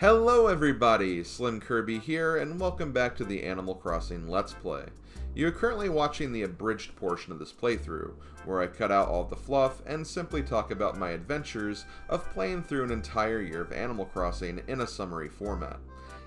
Hello everybody, Slim Kirby here, and welcome back to the Animal Crossing Let's Play. You are currently watching the abridged portion of this playthrough, where I cut out all the fluff and simply talk about my adventures of playing through an entire year of Animal Crossing in a summary format.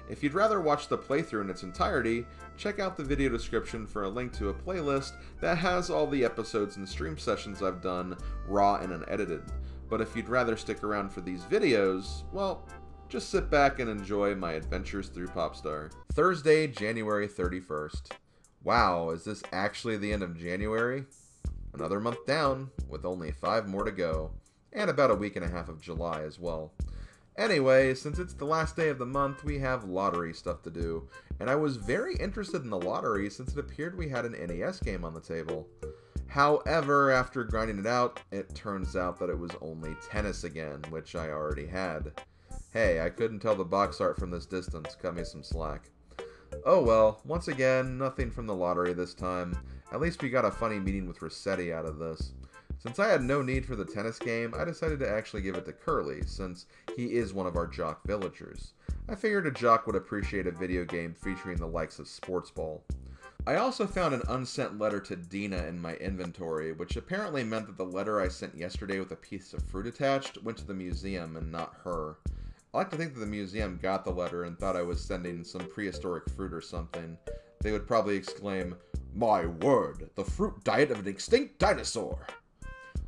If you'd rather watch the playthrough in its entirety, check out the video description for a link to a playlist that has all the episodes and stream sessions I've done raw and unedited. But if you'd rather stick around for these videos, well, just sit back and enjoy my adventures through Popstar. Thursday, January 31st. Wow, is this actually the end of January? Another month down, with only five more to go. And about a week and a half of July as well. Anyway, since it's the last day of the month, we have lottery stuff to do. And I was very interested in the lottery since it appeared we had an NES game on the table. However, after grinding it out, it turns out that it was only tennis again, which I already had. Hey, I couldn't tell the box art from this distance. Cut me some slack. Oh well, once again, nothing from the lottery this time. At least we got a funny meeting with Resetti out of this. Since I had no need for the tennis game, I decided to actually give it to Curly, since he is one of our jock villagers. I figured a jock would appreciate a video game featuring the likes of Sports Ball. I also found an unsent letter to Deena in my inventory, which apparently meant that the letter I sent yesterday with a piece of fruit attached went to the museum and not her. I like to think that the museum got the letter and thought I was sending some prehistoric fruit or something. They would probably exclaim, My word, the fruit diet of an extinct dinosaur!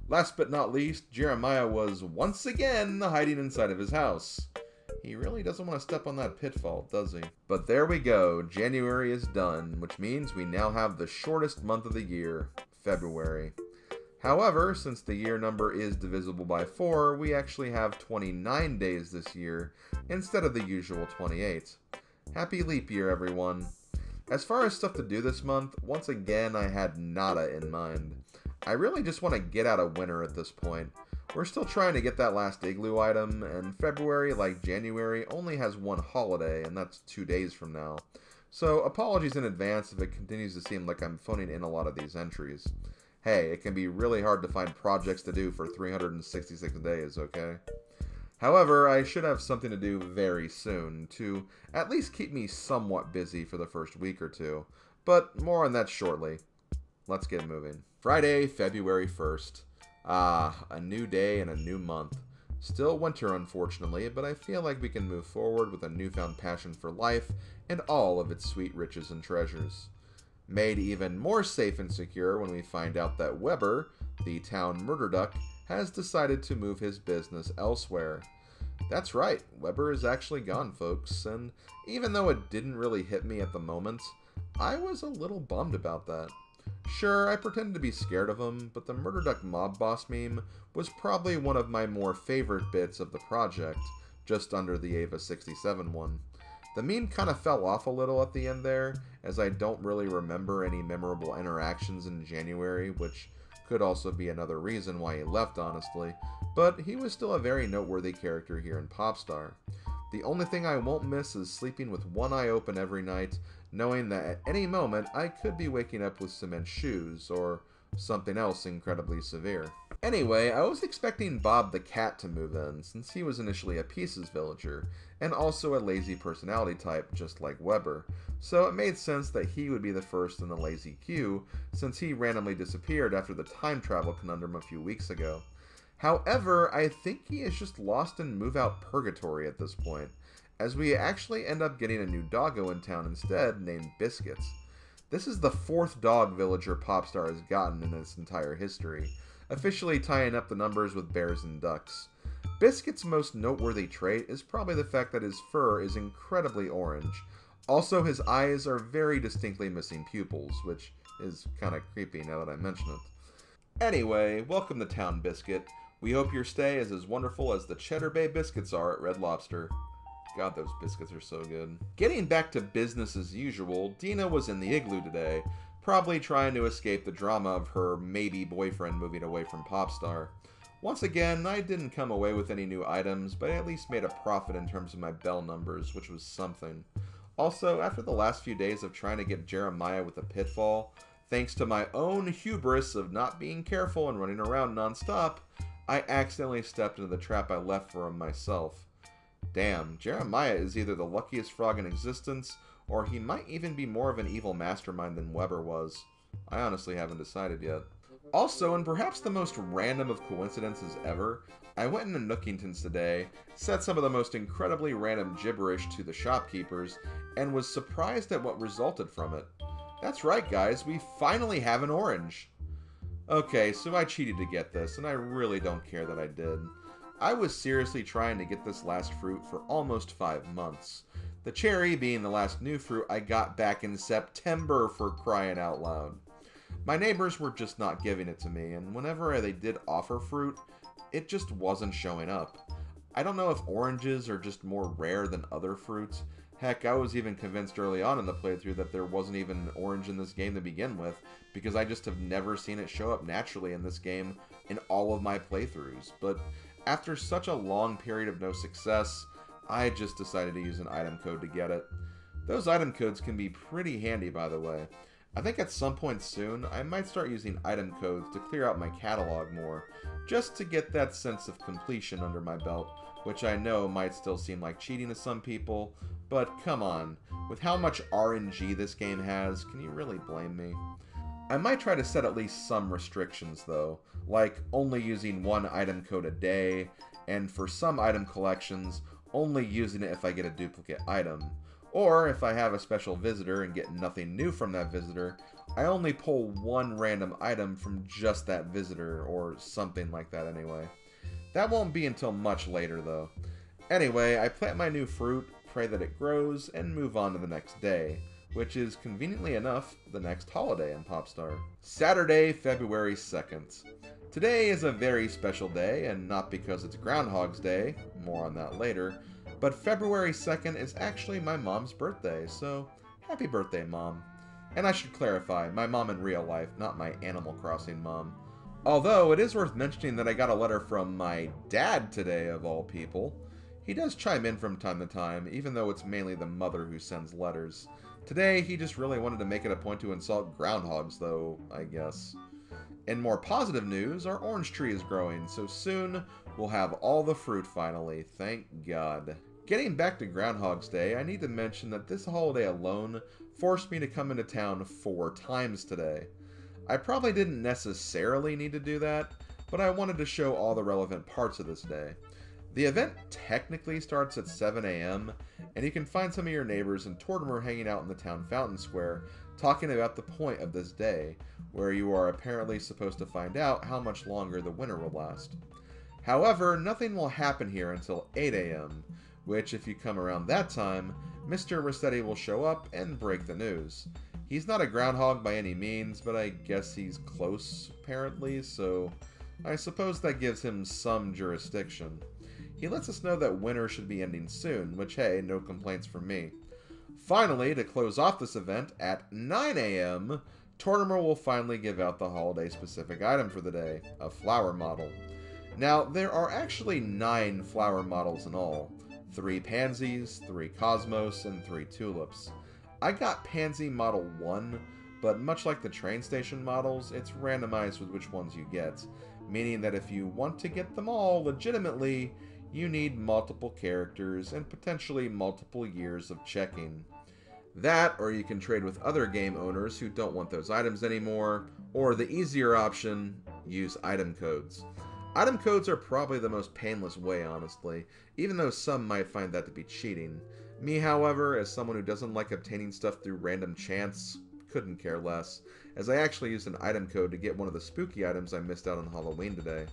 Last but not least, Jeremiah was once again hiding inside of his house. He really doesn't want to step on that pitfall, does he? But there we go, January is done, which means we now have the shortest month of the year, February. However, since the year number is divisible by 4, we actually have 29 days this year instead of the usual 28. Happy leap year, everyone. As far as stuff to do this month, once again I had nada in mind. I really just want to get out of winter at this point. We're still trying to get that last igloo item, and February, like January, only has one holiday, and that's two days from now. So apologies in advance if it continues to seem like I'm phoning in a lot of these entries hey, it can be really hard to find projects to do for 366 days, okay? However, I should have something to do very soon to at least keep me somewhat busy for the first week or two, but more on that shortly. Let's get moving. Friday, February 1st. Ah, a new day and a new month. Still winter, unfortunately, but I feel like we can move forward with a newfound passion for life and all of its sweet riches and treasures made even more safe and secure when we find out that Weber, the town murder duck, has decided to move his business elsewhere. That's right, Weber is actually gone, folks, and even though it didn't really hit me at the moment, I was a little bummed about that. Sure, I pretended to be scared of him, but the Murder Duck mob boss meme was probably one of my more favorite bits of the project, just under the Ava 67 one. The meme kind of fell off a little at the end there, as I don't really remember any memorable interactions in January, which could also be another reason why he left, honestly, but he was still a very noteworthy character here in Popstar. The only thing I won't miss is sleeping with one eye open every night, knowing that at any moment I could be waking up with cement shoes, or something else incredibly severe. Anyway, I was expecting Bob the cat to move in, since he was initially a Pieces villager, and also a lazy personality type, just like Weber, so it made sense that he would be the first in the lazy queue, since he randomly disappeared after the time travel conundrum a few weeks ago. However, I think he is just lost in move out purgatory at this point, as we actually end up getting a new doggo in town instead named Biscuits. This is the fourth dog villager Popstar has gotten in its entire history, officially tying up the numbers with bears and ducks. Biskit's most noteworthy trait is probably the fact that his fur is incredibly orange. Also, his eyes are very distinctly missing pupils, which is kind of creepy now that I mention it. Anyway, welcome to town, Biskit. We hope your stay is as wonderful as the Cheddar Bay biscuits are at Red Lobster. God, those biscuits are so good. Getting back to business as usual, Deena was in the igloo today, probably trying to escape the drama of her maybe boyfriend moving away from Popstar. Once again, I didn't come away with any new items, but I at least made a profit in terms of my bell numbers, which was something. Also, after the last few days of trying to get Jeremiah with a pitfall, thanks to my own hubris of not being careful and running around nonstop, I accidentally stepped into the trap I left for him myself. Damn, Jeremiah is either the luckiest frog in existence, or he might even be more of an evil mastermind than Weber was. I honestly haven't decided yet. Also, and perhaps the most random of coincidences ever, I went into Nookington's today, said some of the most incredibly random gibberish to the shopkeepers, and was surprised at what resulted from it. That's right, guys, we finally have an orange! Okay, so I cheated to get this, and I really don't care that I did. I was seriously trying to get this last fruit for almost five months. The cherry being the last new fruit I got back in September for crying out loud. My neighbors were just not giving it to me, and whenever they did offer fruit, it just wasn't showing up. I don't know if oranges are just more rare than other fruits. Heck, I was even convinced early on in the playthrough that there wasn't even an orange in this game to begin with, because I just have never seen it show up naturally in this game in all of my playthroughs. But after such a long period of no success, I just decided to use an item code to get it. Those item codes can be pretty handy, by the way. I think at some point soon, I might start using item codes to clear out my catalog more, just to get that sense of completion under my belt, which I know might still seem like cheating to some people, but come on, with how much RNG this game has, can you really blame me? I might try to set at least some restrictions though, like only using one item code a day, and for some item collections, only using it if I get a duplicate item. Or, if I have a special visitor and get nothing new from that visitor, I only pull one random item from just that visitor, or something like that anyway. That won't be until much later, though. Anyway, I plant my new fruit, pray that it grows, and move on to the next day, which is, conveniently enough, the next holiday in Popstar. Saturday, February 2nd. Today is a very special day, and not because it's Groundhog's Day, more on that later, but February 2nd is actually my mom's birthday, so happy birthday, Mom. And I should clarify, my mom in real life, not my Animal Crossing mom. Although, it is worth mentioning that I got a letter from my dad today, of all people. He does chime in from time to time, even though it's mainly the mother who sends letters. Today, he just really wanted to make it a point to insult groundhogs, though, I guess. In more positive news, our orange tree is growing, so soon we'll have all the fruit finally, thank God. Getting back to Groundhog's Day, I need to mention that this holiday alone forced me to come into town four times today. I probably didn't necessarily need to do that, but I wanted to show all the relevant parts of this day. The event technically starts at 7 a.m., and you can find some of your neighbors in Tortimer hanging out in the town fountain square talking about the point of this day, where you are apparently supposed to find out how much longer the winter will last. However, nothing will happen here until 8 a.m., which, if you come around that time, Mr. Resetti will show up and break the news. He's not a groundhog by any means, but I guess he's close, apparently, so I suppose that gives him some jurisdiction. He lets us know that winter should be ending soon, which, hey, no complaints from me. Finally, to close off this event, at 9 a.m., Tortimer will finally give out the holiday-specific item for the day, a flower model. Now, there are actually nine flower models in all, three pansies, three cosmos, and three tulips. I got pansy model 1, but much like the train station models, it's randomized with which ones you get, meaning that if you want to get them all legitimately, you need multiple characters and potentially multiple years of checking. That, or you can trade with other game owners who don't want those items anymore, or the easier option, use item codes. Item codes are probably the most painless way, honestly, even though some might find that to be cheating. Me, however, as someone who doesn't like obtaining stuff through random chance, couldn't care less, as I actually used an item code to get one of the spooky items I missed out on Halloween today.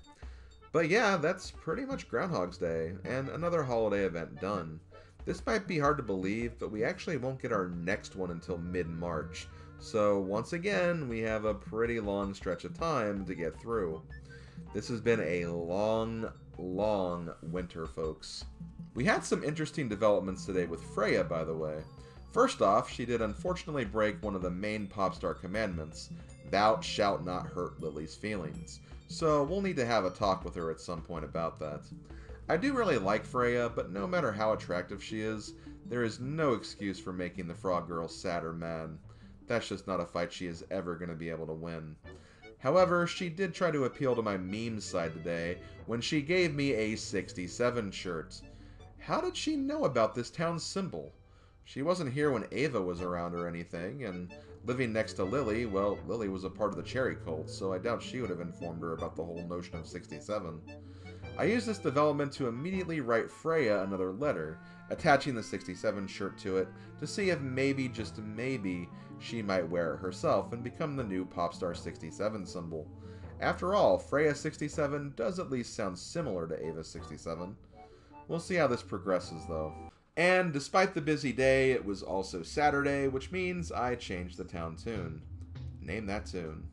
But yeah, that's pretty much Groundhog's Day, and another holiday event done. This might be hard to believe, but we actually won't get our next one until mid-March, so once again, we have a pretty long stretch of time to get through. This has been a long, long winter, folks. We had some interesting developments today with Freya, by the way. First off, she did unfortunately break one of the main Popstar commandments, Thou shalt not hurt Lily's feelings. So we'll need to have a talk with her at some point about that. I do really like Freya, but no matter how attractive she is, there is no excuse for making the Frog Girl sad or mad. That's just not a fight she is ever going to be able to win. However, she did try to appeal to my meme side today when she gave me a 67 shirt. How did she know about this town's symbol? She wasn't here when Ava was around or anything, and living next to Lily, well, Lily was a part of the Cherry cult, so I doubt she would have informed her about the whole notion of 67. I used this development to immediately write Freya another letter, attaching the 67 shirt to it to see if maybe, just maybe, she might wear it herself and become the new Popstar 67 symbol. After all, Freya 67 does at least sound similar to Ava 67. We'll see how this progresses, though. And despite the busy day, it was also Saturday, which means I changed the town tune. Name that tune.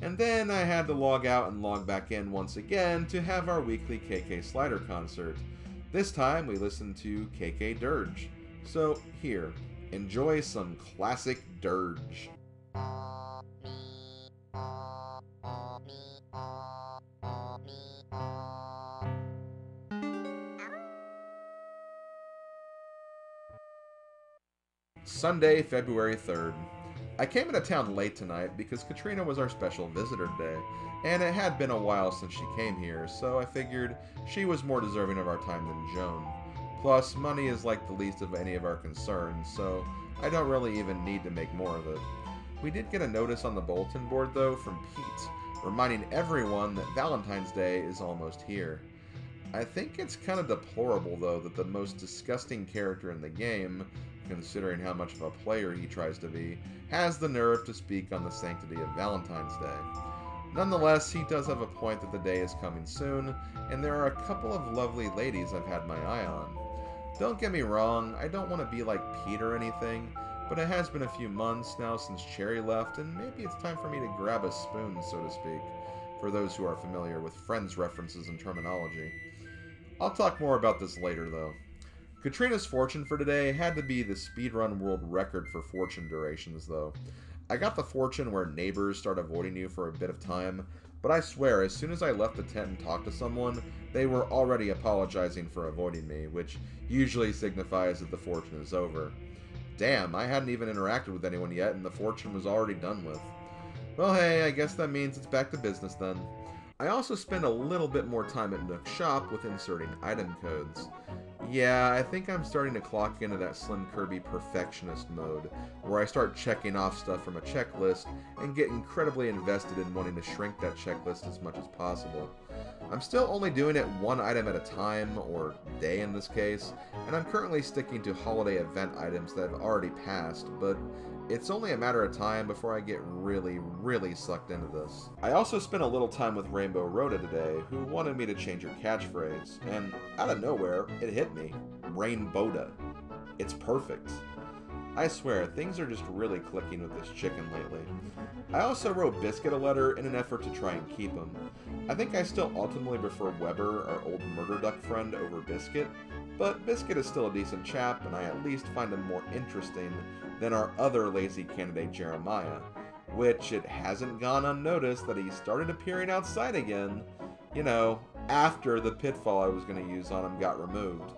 And then I had to log out and log back in once again to have our weekly KK Slider concert. This time we listened to KK Dirge. So here, enjoy some classic Dirge. Sunday, February 3rd. I came into town late tonight because Katrina was our special visitor today, and it had been a while since she came here, so I figured she was more deserving of our time than Joan. Plus, money is like the least of any of our concerns, so I don't really even need to make more of it. We did get a notice on the bulletin board, though, from Pete, reminding everyone that Valentine's Day is almost here. I think it's kind of deplorable, though, that the most disgusting character in the game, considering how much of a player he tries to be, has the nerve to speak on the sanctity of Valentine's Day. Nonetheless, he does have a point that the day is coming soon, and there are a couple of lovely ladies I've had my eye on. Don't get me wrong, I don't want to be like Pete or anything, but it has been a few months now since Cherry left, and maybe it's time for me to grab a spoon, so to speak, for those who are familiar with Friends references and terminology. I'll talk more about this later, though. Katrina's fortune for today had to be the speedrun world record for fortune durations, though. I got the fortune where neighbors start avoiding you for a bit of time, but I swear, as soon as I left the tent and talked to someone, they were already apologizing for avoiding me, which usually signifies that the fortune is over. Damn, I hadn't even interacted with anyone yet, and the fortune was already done with. Well, hey, I guess that means it's back to business then. I also spend a little bit more time at Nook Shop with inserting item codes. Yeah, I think I'm starting to clock into that Slim Kirby perfectionist mode, where I start checking off stuff from a checklist and get incredibly invested in wanting to shrink that checklist as much as possible. I'm still only doing it one item at a time, or day in this case, and I'm currently sticking to holiday event items that have already passed, but it's only a matter of time before I get really, really sucked into this. I also spent a little time with Rainbow Rhoda today, who wanted me to change her catchphrase, and out of nowhere, it hit me. Rainbowda. It's perfect. I swear, things are just really clicking with this chicken lately. I also wrote Biskit a letter in an effort to try and keep him. I think I still ultimately prefer Weber, our old murder duck friend, over Biskit, but Biskit is still a decent chap, and I at least find him more interesting than our other lazy candidate Jeremiah, which it hasn't gone unnoticed that he started appearing outside again, you know, after the pitfall I was going to use on him got removed.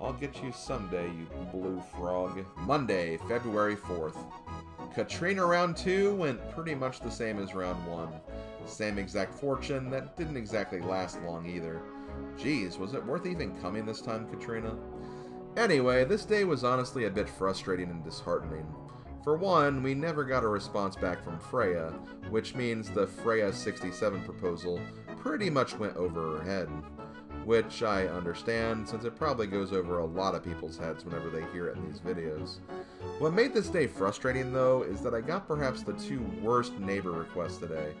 I'll get you someday, you blue frog. Monday, February 4th. Katrina round 2 went pretty much the same as round 1. Same exact fortune that didn't exactly last long either. Geez, was it worth even coming this time, Katrina? Anyway, this day was honestly a bit frustrating and disheartening. For one, we never got a response back from Freya, which means the Freya 67 proposal pretty much went over her head. Which I understand, since it probably goes over a lot of people's heads whenever they hear it in these videos. What made this day frustrating, though, is that I got perhaps the two worst neighbor requests today.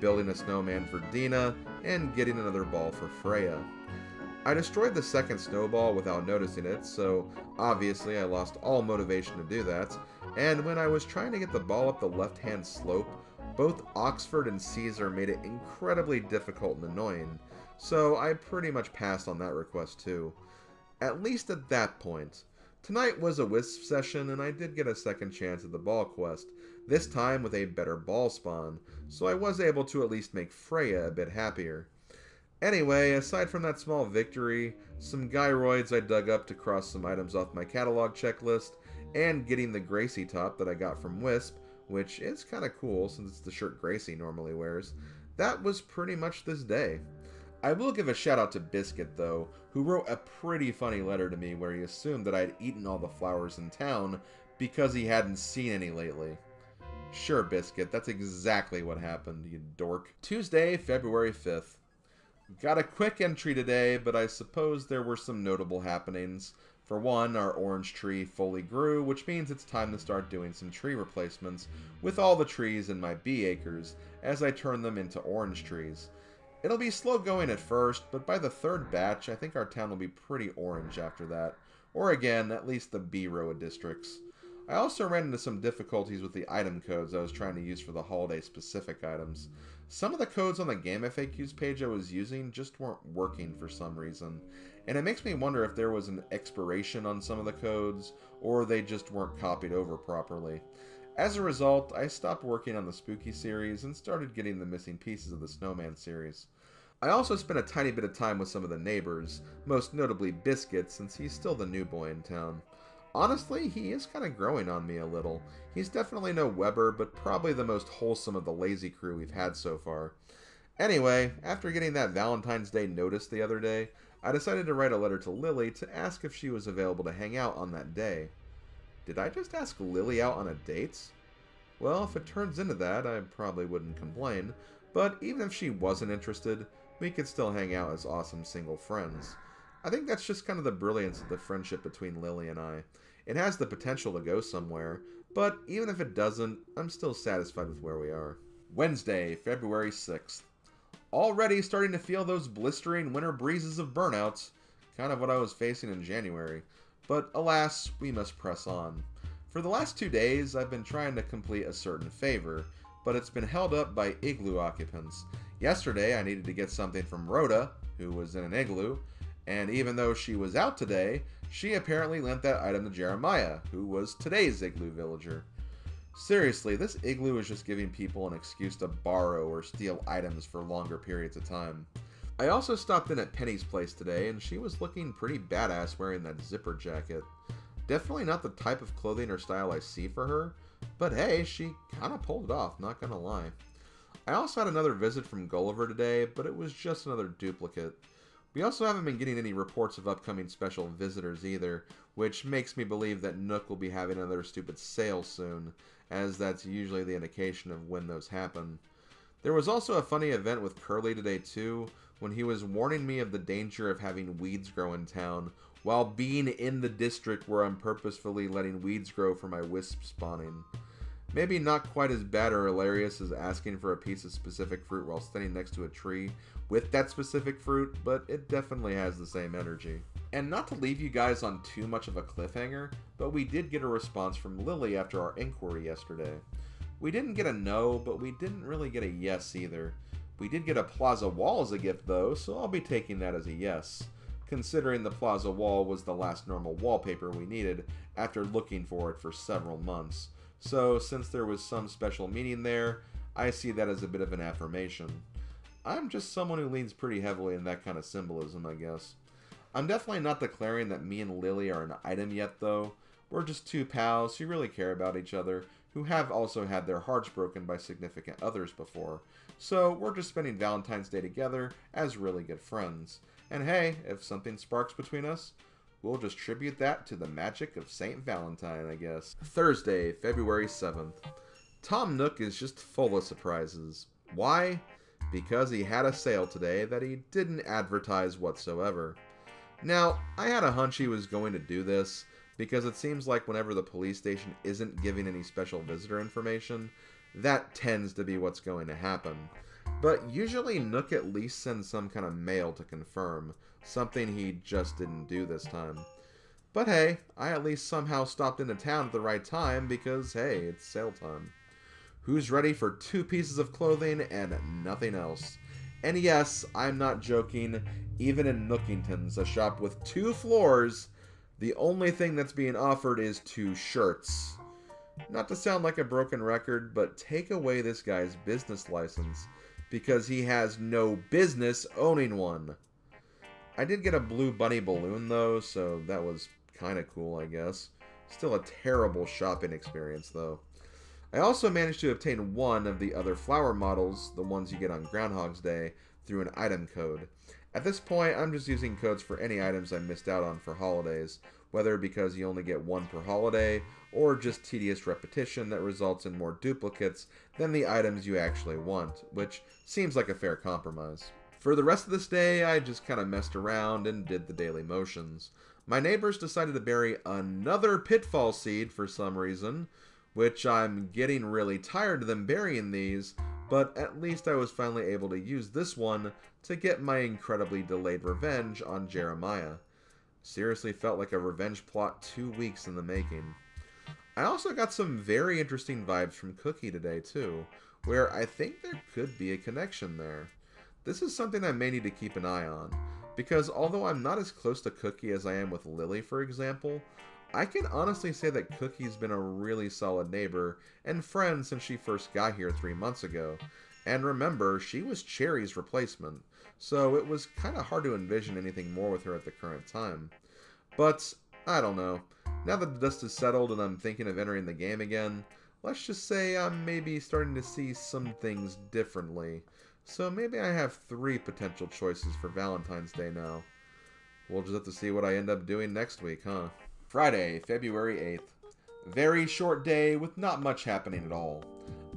Building a snowman for Deena, and getting another ball for Freya. I destroyed the second snowball without noticing it, so obviously I lost all motivation to do that, and when I was trying to get the ball up the left-hand slope, both Oxford and Cesar made it incredibly difficult and annoying, so I pretty much passed on that request too. At least at that point. Tonight was a Wisp session, and I did get a second chance at the ball quest, this time with a better ball spawn, so I was able to at least make Freya a bit happier. Anyway, aside from that small victory, some gyroids I dug up to cross some items off my catalog checklist, and getting the Gracie top that I got from Wisp, which is kind of cool since it's the shirt Gracie normally wears, that was pretty much this day. I will give a shout out to Biskit, though, who wrote a pretty funny letter to me where he assumed that I'd eaten all the flowers in town because he hadn't seen any lately. Sure, Biskit, that's exactly what happened, you dork. Tuesday, February 5th. Got a quick entry today, but I suppose there were some notable happenings. For one, our orange tree fully grew, which means it's time to start doing some tree replacements with all the trees in my bee acres as I turn them into orange trees. It'll be slow going at first, but by the third batch, I think our town will be pretty orange after that. Or again, at least the B row districts. I also ran into some difficulties with the item codes I was trying to use for the holiday specific items. Some of the codes on the Game FAQs page I was using just weren't working for some reason, and it makes me wonder if there was an expiration on some of the codes, or they just weren't copied over properly. As a result, I stopped working on the Spooky series and started getting the missing pieces of the Snowman series. I also spent a tiny bit of time with some of the neighbors, most notably Biskit, since he's still the new boy in town. Honestly, he is kind of growing on me a little. He's definitely no Weber, but probably the most wholesome of the lazy crew we've had so far. Anyway, after getting that Valentine's Day notice the other day, I decided to write a letter to Lily to ask if she was available to hang out on that day. Did I just ask Lily out on a date? Well, if it turns into that, I probably wouldn't complain, but even if she wasn't interested, we could still hang out as awesome single friends. I think that's just kind of the brilliance of the friendship between Lily and I. It has the potential to go somewhere, but even if it doesn't, I'm still satisfied with where we are. Wednesday, February 6th. Already starting to feel those blistering winter breezes of burnouts, kind of what I was facing in January. But alas, we must press on. For the last two days, I've been trying to complete a certain favor, but it's been held up by igloo occupants. Yesterday, I needed to get something from Rhoda, who was in an igloo, and even though she was out today, she apparently lent that item to Jeremiah, who was today's igloo villager. Seriously, this igloo is just giving people an excuse to borrow or steal items for longer periods of time. I also stopped in at Penny's place today, and she was looking pretty badass wearing that zipper jacket. Definitely not the type of clothing or style I see for her, but hey, she kinda pulled it off, not gonna lie. I also had another visit from Gulliver today, but it was just another duplicate. We also haven't been getting any reports of upcoming special visitors either, which makes me believe that Nook will be having another stupid sale soon, as that's usually the indication of when those happen. There was also a funny event with Curly today too, when he was warning me of the danger of having weeds grow in town, while being in the district where I'm purposefully letting weeds grow for my wisp spawning. Maybe not quite as bad or hilarious as asking for a piece of specific fruit while standing next to a tree with that specific fruit, but it definitely has the same energy. And not to leave you guys on too much of a cliffhanger, but we did get a response from Lily after our inquiry yesterday. We didn't get a no, but we didn't really get a yes either. We did get a plaza wall as a gift though, so I'll be taking that as a yes, considering the plaza wall was the last normal wallpaper we needed after looking for it for several months. So, since there was some special meaning there, I see that as a bit of an affirmation. I'm just someone who leans pretty heavily in that kind of symbolism, I guess. I'm definitely not declaring that me and Lily are an item yet, though. We're just two pals who really care about each other, who have also had their hearts broken by significant others before, so we're just spending Valentine's Day together as really good friends. And hey, if something sparks between us, we'll just tribute that to the magic of St. Valentine, I guess. Thursday, February 7th. Tom Nook is just full of surprises. Why? Because he had a sale today that he didn't advertise whatsoever. Now, I had a hunch he was going to do this, because it seems like whenever the police station isn't giving any special visitor information, that tends to be what's going to happen. But usually Nook at least sends some kind of mail to confirm, something he just didn't do this time. But hey, I at least somehow stopped into town at the right time because hey, it's sale time. Who's ready for two pieces of clothing and nothing else? And yes, I'm not joking, even in Nookington's, a shop with two floors, the only thing that's being offered is two shirts. Not to sound like a broken record, but take away this guy's business license because he has no business owning one. I did get a blue bunny balloon though, so that was kind of cool, I guess. Still a terrible shopping experience though. I also managed to obtain one of the other flower models, the ones you get on Groundhog's Day, through an item code. At this point, I'm just using codes for any items I missed out on for holidays, whether because you only get one per holiday, or just tedious repetition that results in more duplicates than the items you actually want, which seems like a fair compromise. For the rest of this day, I just kind of messed around and did the daily motions. My neighbors decided to bury another pitfall seed for some reason, which I'm getting really tired of them burying these, but at least I was finally able to use this one to get my incredibly delayed revenge on Jeremiah. Seriously felt like a revenge plot two weeks in the making. I also got some very interesting vibes from Cookie today, too, where I think there could be a connection there. This is something I may need to keep an eye on, because although I'm not as close to Cookie as I am with Lily, for example, I can honestly say that Cookie's been a really solid neighbor and friend since she first got here three months ago. And remember, she was Cherry's replacement, so it was kind of hard to envision anything more with her at the current time. But, I don't know. Now that the dust is settled and I'm thinking of entering the game again, let's just say I'm maybe starting to see some things differently. So maybe I have three potential choices for Valentine's Day now. We'll just have to see what I end up doing next week, huh? Friday, February 8th. Very short day with not much happening at all.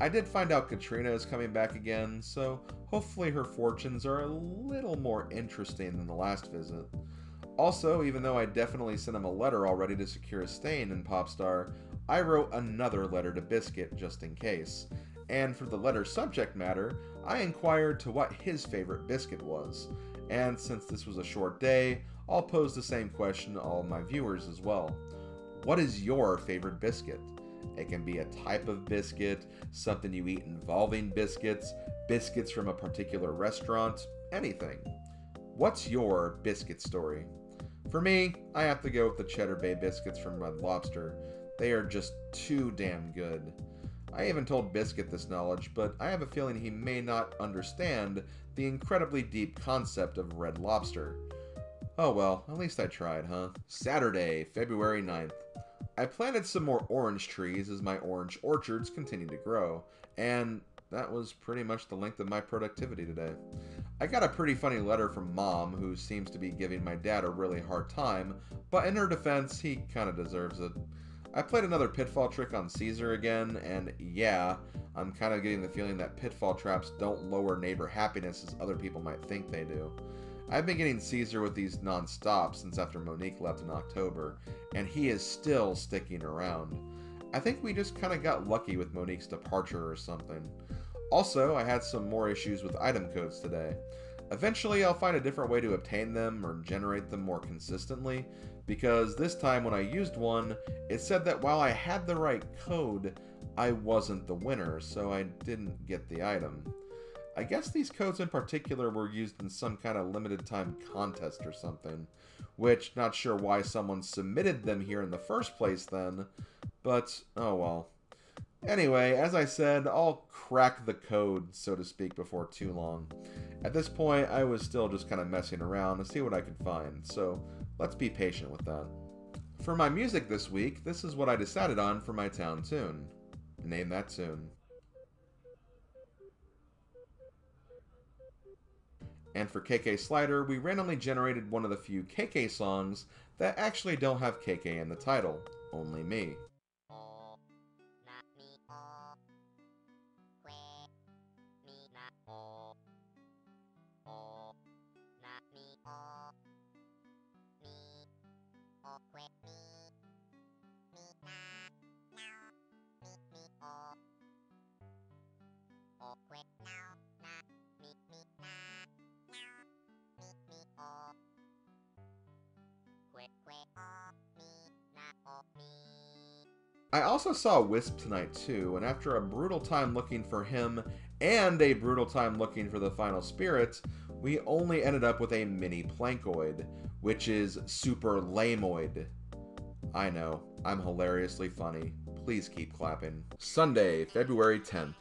I did find out Katrina is coming back again, so hopefully her fortunes are a little more interesting than the last visit. Also, even though I definitely sent him a letter already to secure a staying in Popstar, I wrote another letter to Biskit just in case. And for the letter's subject matter, I inquired to what his favorite biscuit was. And since this was a short day, I'll pose the same question to all my viewers as well. What is your favorite biscuit? It can be a type of biscuit, something you eat involving biscuits, biscuits from a particular restaurant, anything. What's your biscuit story? For me, I have to go with the Cheddar Bay biscuits from Red Lobster. They are just too damn good. I even told Biskit this knowledge, but I have a feeling he may not understand the incredibly deep concept of Red Lobster. Oh well, at least I tried, huh? Saturday, February 9th. I planted some more orange trees as my orange orchards continue to grow, and that was pretty much the length of my productivity today. I got a pretty funny letter from mom, who seems to be giving my dad a really hard time, but in her defense, he kinda deserves it. I played another pitfall trick on Cesar again, and yeah, I'm kind of getting the feeling that pitfall traps don't lower neighbor happiness as other people might think they do. I've been getting Cesar with these non-stop since after Monique left in October, and he is still sticking around. I think we just kind of got lucky with Monique's departure or something. Also, I had some more issues with item codes today. Eventually, I'll find a different way to obtain them or generate them more consistently, because this time when I used one, it said that while I had the right code, I wasn't the winner, so I didn't get the item. I guess these codes in particular were used in some kind of limited time contest or something, which not sure why someone submitted them here in the first place then, but oh well. Anyway, as I said, I'll crack the code, so to speak, before too long. At this point, I was still just kind of messing around to see what I could find, so let's be patient with that. For my music this week, this is what I decided on for my town tune. Name that tune. And for KK Slider, we randomly generated one of the few KK songs that actually don't have KK in the title, only me. I also saw Wisp tonight too, and after a brutal time looking for him and a brutal time looking for the final spirit, we only ended up with a mini plinkoid, which is super lameoid. I know, I'm hilariously funny. Please keep clapping. Sunday, February 10th.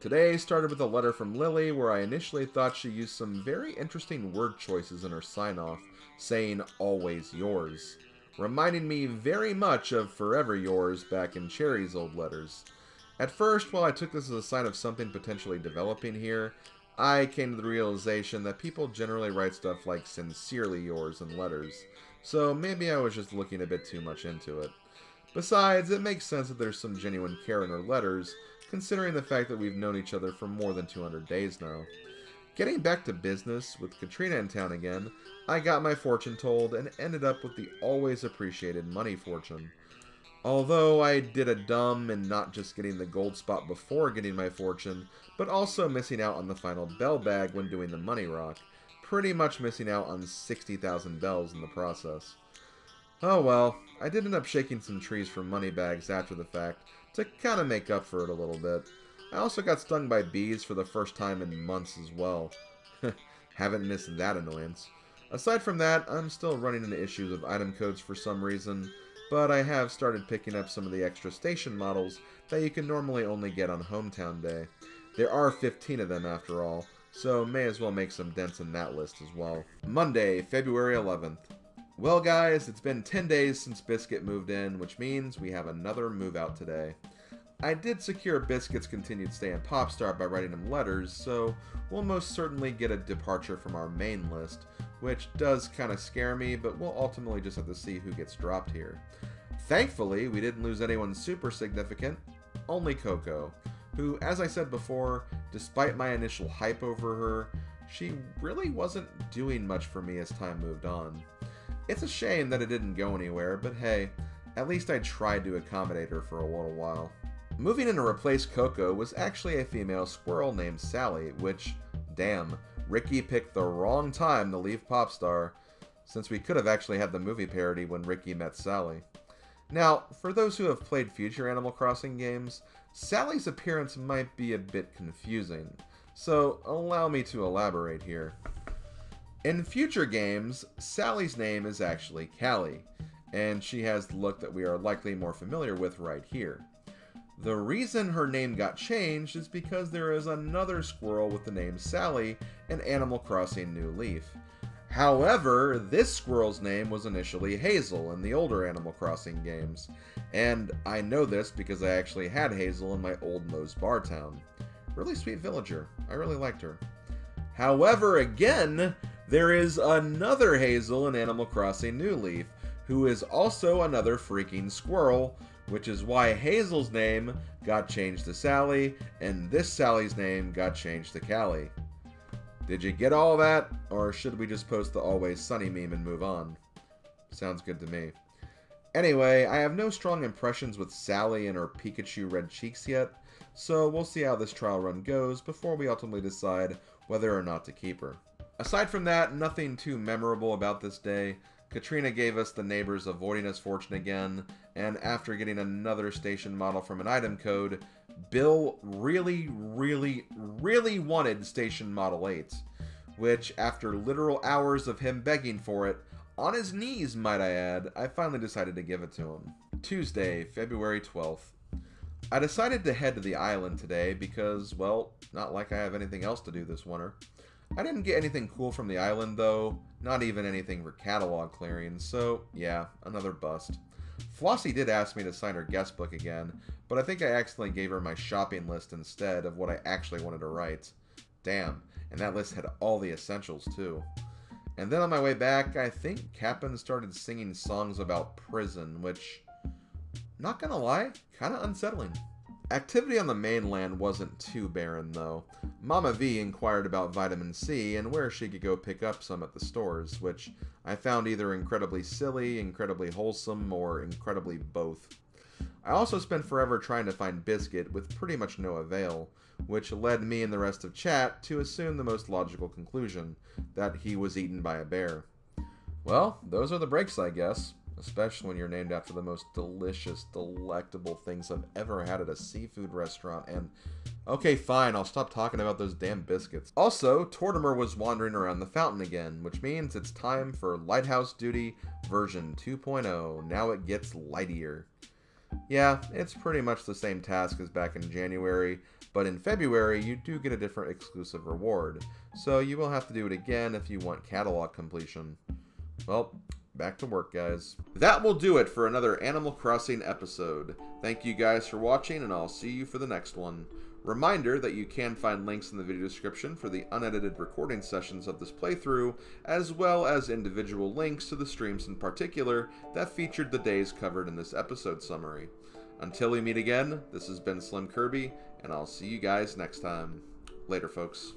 Today started with a letter from Lily where I initially thought she used some very interesting word choices in her sign off, saying always yours reminding me very much of Forever Yours back in Cherry's old letters. At first, while I took this as a sign of something potentially developing here, I came to the realization that people generally write stuff like sincerely yours in letters, so maybe I was just looking a bit too much into it. Besides, it makes sense that there's some genuine care in her letters, considering the fact that we've known each other for more than 200 days now. Getting back to business, with Katrina in town again, I got my fortune told and ended up with the always appreciated money fortune. Although I did a dumb in not just getting the gold spot before getting my fortune, but also missing out on the final bell bag when doing the money rock, pretty much missing out on 60,000 bells in the process. Oh well, I did end up shaking some trees for money bags after the fact, to kinda make up for it a little bit. I also got stung by bees for the first time in months as well. Haven't missed that annoyance. Aside from that, I'm still running into issues with item codes for some reason, but I have started picking up some of the extra station models that you can normally only get on Hometown Day. There are 15 of them after all, so may as well make some dents in that list as well. Monday, February 11th. Well guys, it's been 10 days since Biskit moved in, which means we have another move out today. I did secure Biskit's continued stay in Popstar by writing him letters, so we'll most certainly get a departure from our main list, which does kind of scare me, but we'll ultimately just have to see who gets dropped here. Thankfully, we didn't lose anyone super significant, only Coco, who, as I said before, despite my initial hype over her, she really wasn't doing much for me as time moved on. It's a shame that it didn't go anywhere, but hey, at least I tried to accommodate her for a little while. Moving in to replace Coco was actually a female squirrel named Sally, which, damn, Ricky picked the wrong time to leave Popstar, since we could have actually had the movie parody when Ricky met Sally. Now, for those who have played future Animal Crossing games, Sally's appearance might be a bit confusing, so allow me to elaborate here. In future games, Sally's name is actually Callie, and she has the look that we are likely more familiar with right here. The reason her name got changed is because there is another squirrel with the name Sally in Animal Crossing New Leaf. However, this squirrel's name was initially Hazel in the older Animal Crossing games, and I know this because I actually had Hazel in my old Moe's Bar town. Really sweet villager. I really liked her. However, again, there is another Hazel in Animal Crossing New Leaf, who is also another freaking squirrel which is why Hazel's name got changed to Sally, and this Sally's name got changed to Callie. Did you get all that, or should we just post the Always Sunny meme and move on? Sounds good to me. Anyway, I have no strong impressions with Sally and her Pikachu red cheeks yet, so we'll see how this trial run goes before we ultimately decide whether or not to keep her. Aside from that, nothing too memorable about this day. Katrina gave us the neighbors avoiding us fortune again, and after getting another station model from an item code, Bill really, really, really wanted station model 8, which, after literal hours of him begging for it, on his knees, might I add, I finally decided to give it to him. Tuesday, February 12th. I decided to head to the island today because, well, not like I have anything else to do this winter. I didn't get anything cool from the island, though. Not even anything for catalog clearing, so yeah, another bust. Flossie did ask me to sign her guest book again, but I think I accidentally gave her my shopping list instead of what I actually wanted to write. Damn, and that list had all the essentials, too. And then on my way back, I think Kapp'n started singing songs about prison, which, not gonna lie, kinda unsettling. Activity on the mainland wasn't too barren, though. Mama V inquired about vitamin C and where she could go pick up some at the stores, which I found either incredibly silly, incredibly wholesome, or incredibly both. I also spent forever trying to find Biskit with pretty much no avail, which led me and the rest of chat to assume the most logical conclusion that he was eaten by a bear. Well, those are the breaks, I guess especially when you're named after the most delicious, delectable things I've ever had at a seafood restaurant. And okay, fine, I'll stop talking about those damn biscuits. Also, Tortimer was wandering around the fountain again, which means it's time for Lighthouse Duty version 2.0. Now it gets lightier. Yeah, it's pretty much the same task as back in January, but in February you do get a different exclusive reward, so you will have to do it again if you want catalog completion. Well, back to work, guys. That will do it for another Animal Crossing episode. Thank you guys for watching, and I'll see you for the next one. Reminder that you can find links in the video description for the unedited recording sessions of this playthrough, as well as individual links to the streams in particular that featured the days covered in this episode summary. Until we meet again, this has been Slim Kirby, and I'll see you guys next time. Later, folks.